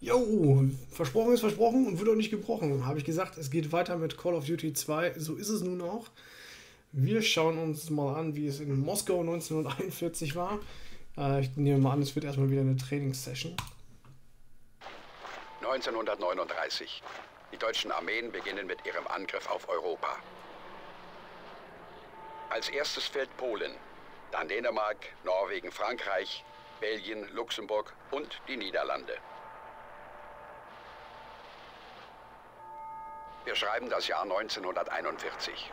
Jo, versprochen ist versprochen und wird auch nicht gebrochen. Habe ich gesagt, es geht weiter mit Call of Duty 2. So ist es nun auch. Wir schauen uns mal an, wie es in Moskau 1941 war. Äh, ich nehme mal an, es wird erstmal wieder eine Trainingssession. 1939. Die deutschen Armeen beginnen mit ihrem Angriff auf Europa. Als erstes fällt Polen, dann Dänemark, Norwegen, Frankreich, Belgien, Luxemburg und die Niederlande. Wir schreiben das Jahr 1941.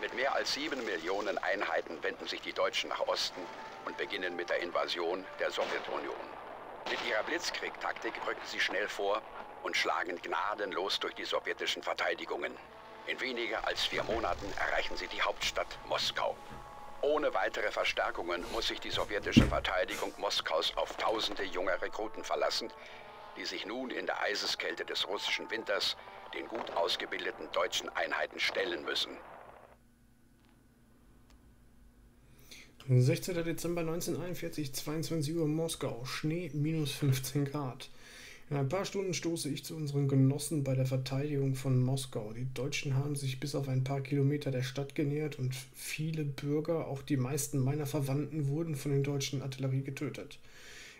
Mit mehr als sieben Millionen Einheiten wenden sich die Deutschen nach Osten und beginnen mit der Invasion der Sowjetunion. Mit ihrer Blitzkriegtaktik rücken sie schnell vor und schlagen gnadenlos durch die sowjetischen Verteidigungen. In weniger als vier Monaten erreichen sie die Hauptstadt Moskau. Ohne weitere Verstärkungen muss sich die sowjetische Verteidigung Moskaus auf tausende junger Rekruten verlassen, die sich nun in der Eiseskälte des russischen Winters den gut ausgebildeten deutschen Einheiten stellen müssen. 16. Dezember 1941, 22 Uhr Moskau, Schnee minus 15 Grad. In ein paar Stunden stoße ich zu unseren Genossen bei der Verteidigung von Moskau. Die Deutschen haben sich bis auf ein paar Kilometer der Stadt genähert und viele Bürger, auch die meisten meiner Verwandten, wurden von den deutschen Artillerie getötet.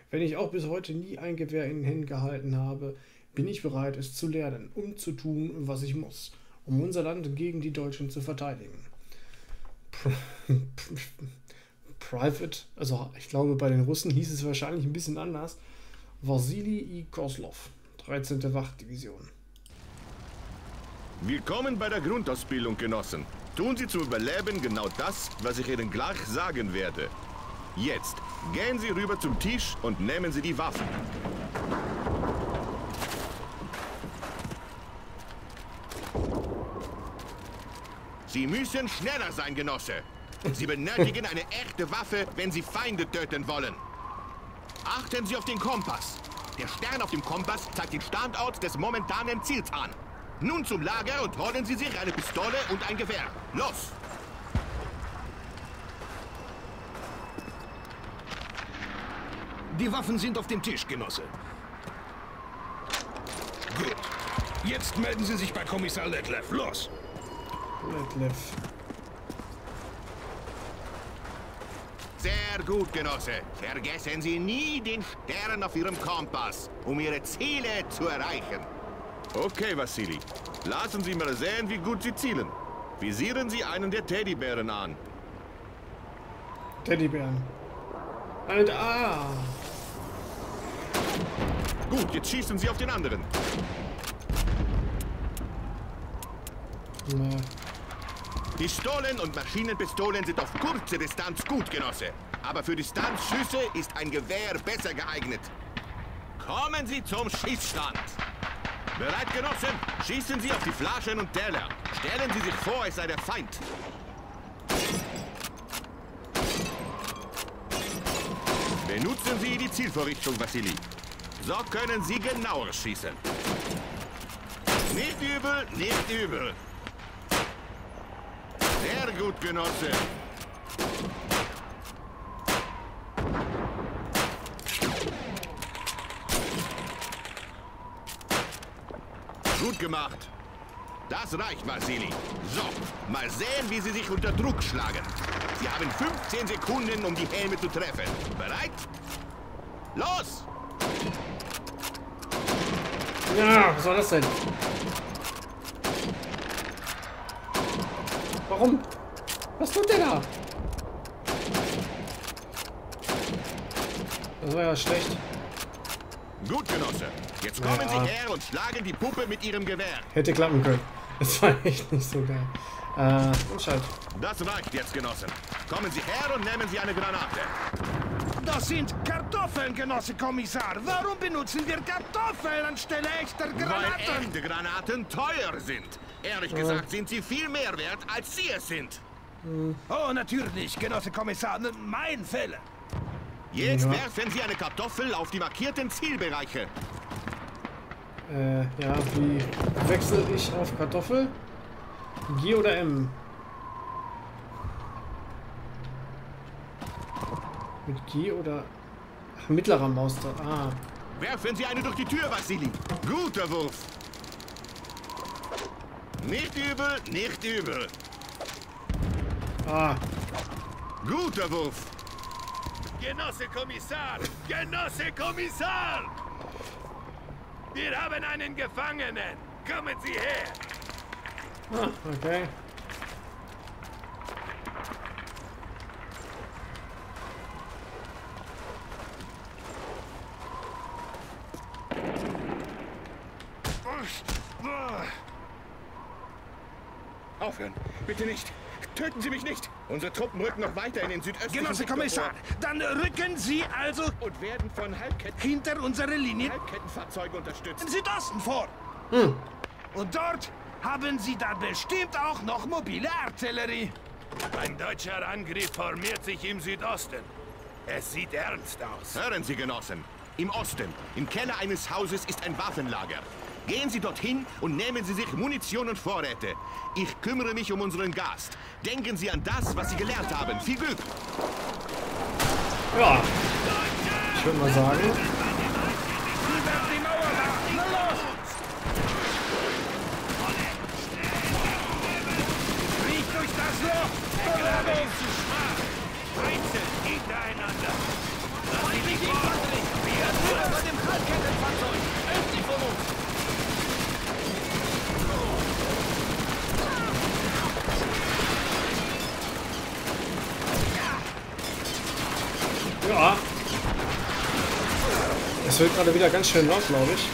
Wenn ich auch bis heute nie ein Gewehr in den Händen gehalten habe, bin ich bereit, es zu lernen, um zu tun, was ich muss, um unser Land gegen die Deutschen zu verteidigen. Private, also ich glaube, bei den Russen hieß es wahrscheinlich ein bisschen anders. Vasili I. Koslov, 13. Wachdivision. Willkommen bei der Grundausbildung, Genossen. Tun Sie zum Überleben genau das, was ich Ihnen gleich sagen werde. Jetzt gehen Sie rüber zum Tisch und nehmen Sie die Waffen. Sie müssen schneller sein, Genosse. Sie benötigen eine echte Waffe, wenn Sie Feinde töten wollen. Achten Sie auf den Kompass. Der Stern auf dem Kompass zeigt den Standort des momentanen Ziels an. Nun zum Lager und holen Sie sich eine Pistole und ein Gewehr. Los! Die Waffen sind auf dem Tisch, Genosse. Gut. Jetzt melden Sie sich bei Kommissar Letlev. Los! Letlev. Sehr gut, Genosse. Vergessen Sie nie den Stern auf Ihrem Kompass, um Ihre Ziele zu erreichen. Okay, Vassili. Lassen Sie mal sehen, wie gut Sie zielen. Visieren Sie einen der Teddybären an. Teddybären. Alter, ah! Gut, jetzt schießen Sie auf den anderen. Na, Pistolen und Maschinenpistolen sind auf kurze Distanz gut, Genosse. Aber für Distanzschüsse ist ein Gewehr besser geeignet. Kommen Sie zum Schießstand. Bereit, Genossen? Schießen Sie auf die Flaschen und Teller. Stellen Sie sich vor, es sei der Feind. Benutzen Sie die Zielvorrichtung, Vassili. So können Sie genauer schießen. Nicht übel, nicht übel. Sehr gut, Genosse. Gut gemacht. Das reicht, Vasili. So, mal sehen, wie Sie sich unter Druck schlagen. Sie haben 15 Sekunden, um die Helme zu treffen. Bereit? Los! Ja, was soll das denn? Warum? Was tut der da? Das war ja schlecht. Gut, Genosse. Jetzt kommen Ja. Sie her und schlagen die Puppe mit Ihrem Gewehr. Hätte klappen können. Das war echt nicht so geil. Äh, Umschalt. Das reicht jetzt, Genossen. Kommen Sie her und nehmen Sie eine Granate. Das sind Kartoffeln, Genosse Kommissar. Warum benutzen wir Kartoffeln anstelle echter Weil Granaten? echte Granaten teuer sind. Ehrlich gesagt sind sie viel mehr wert, als Sie es sind. Oh, natürlich, Genosse Kommissar. Mein Fälle. Jetzt Ja. werfen Sie eine Kartoffel auf die markierten Zielbereiche. Äh, ja, wie wechsle ich auf Kartoffel? G oder M? Mit G oder... Ach, mittlerer Mauster. Ah. Werfen Sie eine durch die Tür, Vassili. Guter Wurf. Nicht übel, nicht übel. Ah, Guter Wurf. Genosse Kommissar! Genosse Kommissar! Wir haben einen Gefangenen! Kommen Sie her! ah okay. Aufhören. Bitte nicht. Töten Sie mich nicht. Unsere Truppen rücken noch weiter in den südöstlichen Genosse Sektor Kommissar, dann rücken Sie also Und werden von Halbketten hinter unsere Linie Halbkettenfahrzeugen unterstützt. im Südosten vor. Und dort haben Sie dann bestimmt auch noch mobile Artillerie. Ein deutscher Angriff formiert sich im Südosten. Es sieht ernst aus. Hören Sie, Genossen. Im Osten, im Keller eines Hauses, ist ein Waffenlager. Gehen Sie dorthin und nehmen Sie sich Munition und Vorräte. Ich kümmere mich um unseren Gast. Denken Sie an das, was Sie gelernt haben. Viel Glück! Ja. Ich würde mal sagen, Über die Mauer da. Na los! Nicht durch das Loch! Bewerbung! Einzeln hintereinander. Lass sie nicht Infanterie! Wir sind bei dem Halbkettenfahrzeug! Östlich von uns! Ja. Es wird gerade wieder ganz schön laut, glaube ich.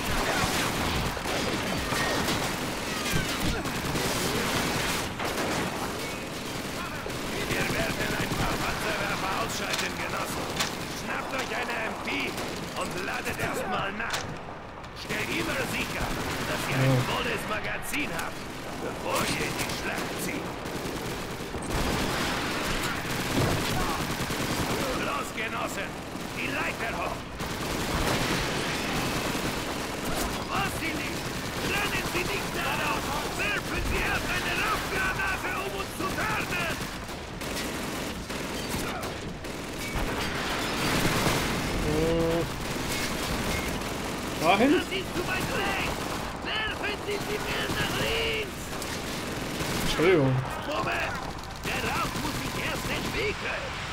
Bevor ihr in die Schlacht zieht. Los, Genossen, die Leiter hoch. Was Sie nicht? Rennen Sie nicht darauf! Werfen Sie erst eine Rauchgranate, um uns zu tarnen! Dahin? Das ist zu weit rechts! Werfen Sie sie mehr nach links! Entschuldigung. Moment! Der Rauch muss sich erst entwickeln!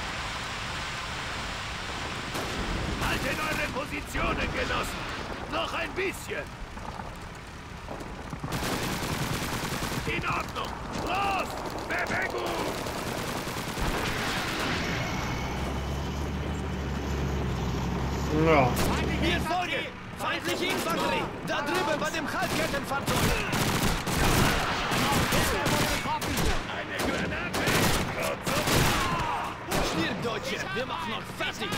Haltet eure Positionen, Genossen! Noch ein bisschen! In Ordnung! Los! Bewegung! Ja. Wir folgen! Feindliche Infanterie! Da drüben bei dem Halbkettenfahrzeug! Eine Granate! Stirb, Deutsche! Wir machen uns fertig!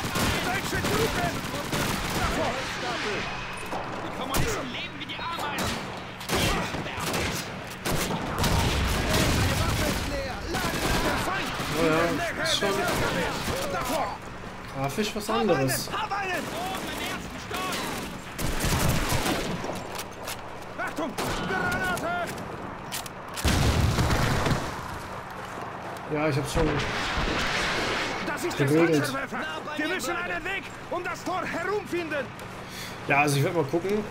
Deutsche Truppen! Die Kommunisten leben wie die Ameisen! Oh ja, ist schon grafisch was anderes. Hab einen! Achtung! Granate! Ja, ich hab's schon. Das ist der. Panzerwerfer! Wir müssen einen Weg um das Tor herumfinden! Ja, also ich werde mal gucken.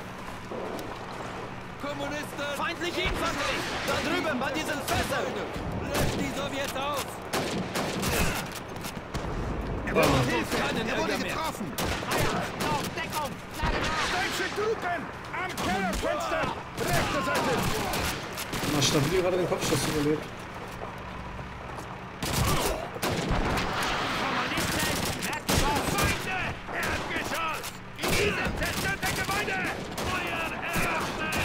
Kommunisten! Feindliche Infanterie! Da drüben bei diesen Fässern! Löscht die Sowjets auf! Ja, Hilft keinen Ärger mehr! Deutsche Truppen! Am Kellerfenster! Rechte Seite! mal stabil gerade den Kopfschuss überlebt. Feinde! Erdgeschoss! In diesem zerstörten Gebäude! Feuer eröffnen!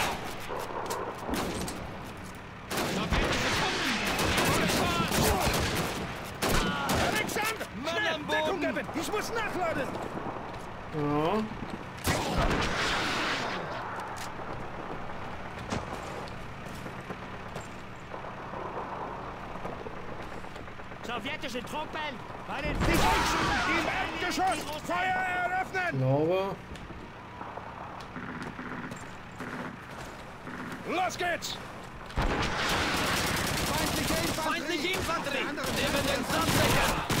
Alexander! Schnell! Deckung geben! Ich muss nachladen! Ja. Sowjetische Truppen bei den Die Deutschen! Im Erdgeschoss! Feuer eröffnen! Glaube. Los geht's! Feindliche Infanterie! Neben den Sandsäcken!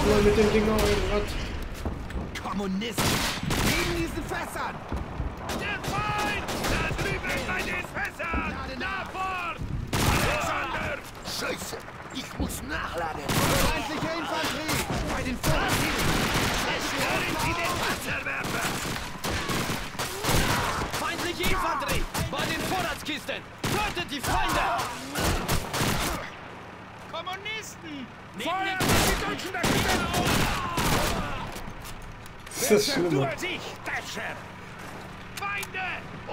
erstmal mit dem Ding noch irgendwas. Kommunisten! Gegen diesen Fässern! Der Feind! Ich muss nachladen! Feindliche Infanterie! Bei den Vorderzielen! Zerstören Sie den Panzerwerfer! Feindliche Infanterie! Bei den Vorratskisten! Tötet die Feinde! Kommunisten! Feuer! Die Deutschen da hinten! Das ist das Schlimme. Nur sich, Täscher! Feinde!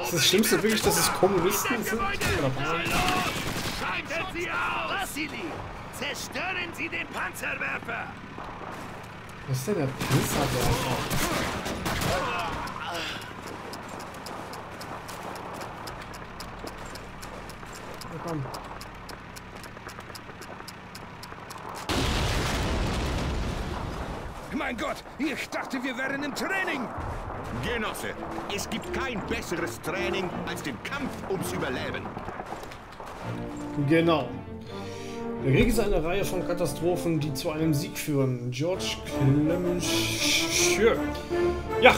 Ist das Schlimmste wirklich, dass es Kommunisten sind? Schaltet sie aus! Vassili! Zerstören Sie den Panzerwerfer! Was ist denn der Panzerwerfer? Na komm. Mein Gott! Ich dachte, wir wären im Training! Genosse, es gibt kein besseres Training als den Kampf ums Überleben. Genau. Der Krieg ist eine Reihe von Katastrophen, die zu einem Sieg führen. George Clemenceau. Ja.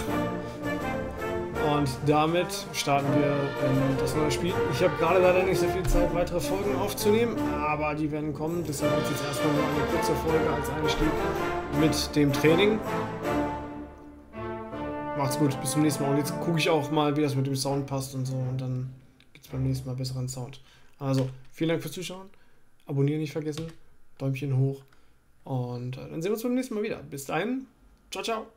Und damit starten wir in das neue Spiel. Ich habe gerade leider nicht so viel Zeit, weitere Folgen aufzunehmen, aber die werden kommen. Deshalb es jetzt erstmal nur eine kurze Folge als Einstieg mit dem Training. Macht's gut, bis zum nächsten Mal. Und jetzt gucke ich auch mal, wie das mit dem Sound passt und so. Und dann gibt es beim nächsten Mal besseren Sound. Also, vielen Dank fürs Zuschauen. Abonnieren nicht vergessen. Däumchen hoch. Und äh, dann sehen wir uns beim nächsten Mal wieder. Bis dahin. Ciao, ciao.